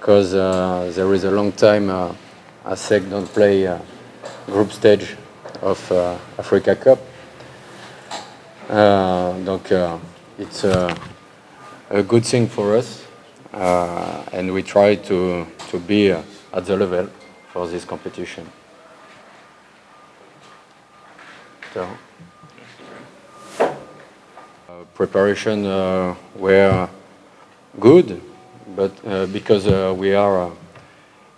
because uh, there is a long time uh, ASEC don't play uh, group stage of uh, Africa Cup. Uh, donc uh, it's a, a good thing for us, uh, and we try to to be uh, at the level for this competition. So, uh, preparation uh, were good, but uh, because uh, we are uh,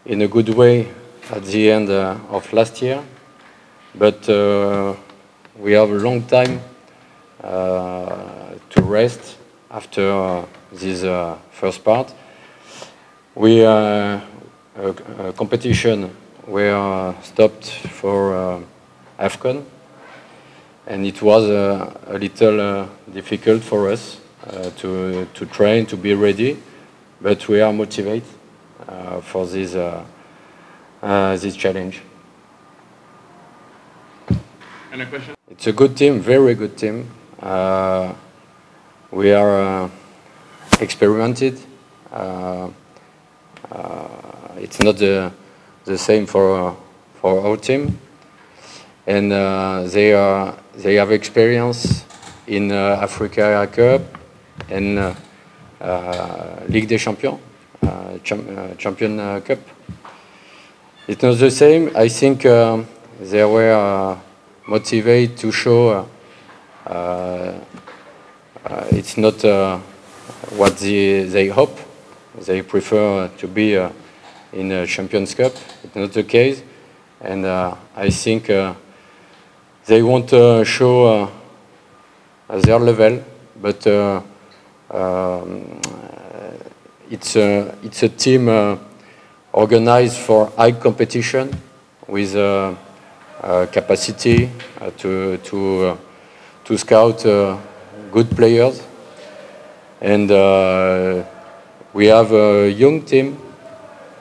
in a good way at the end of last year, but we have a long time to rest after this first part. We uh, uh, competition were stopped for uh, AFCON, and it was uh, a little difficult for us to to train to be ready, but we are motivated uh, for this uh, uh, this challenge. Any question? It's a good team, very good team. Uh, we are uh, experimented. Uh, uh, it's not the, the same for, uh, for our team. And uh, they, are, they have experience in uh, Africa Cup and uh, uh, Ligue des Champions, uh, cham- uh, Champion Cup. It's not the same. I think um, they were uh, motivated to show uh, it's not what they, they hope. They prefer to be in a Champions Cup. It's not the case. And uh, I think uh, they want to show uh, their level, but um, it's, a, it's a team uh, organized for high competition with uh, uh, capacity uh, to, to, uh, to scout uh, good players. And we have a young team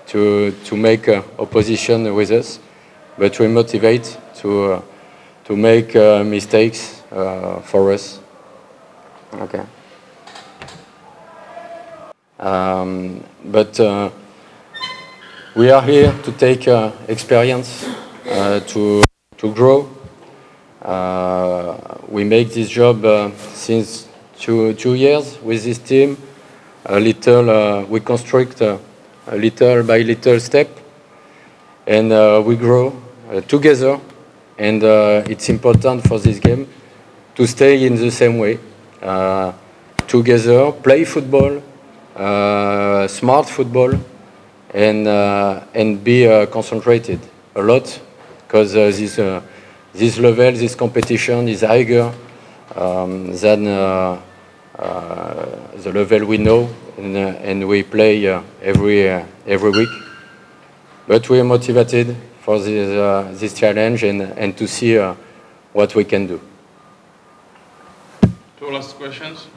to, to make opposition with us, but we motivate to, to make mistakes for us. Okay. Um, but uh, we are here to take uh, experience, uh, to, to grow. We make this job since two, two years with this team. A little, we construct a little by little step, and uh, we grow uh, together. And uh, it's important for this game to stay in the same way, together, play football, smart football, and uh, and be uh, concentrated a lot, because uh, this uh, this level, this competition is higher um, than uh, uh, the level we know, and, uh, and we play uh, every uh, every week. But we are motivated for this uh, this challenge and and to see uh, what we can do. Two last questions.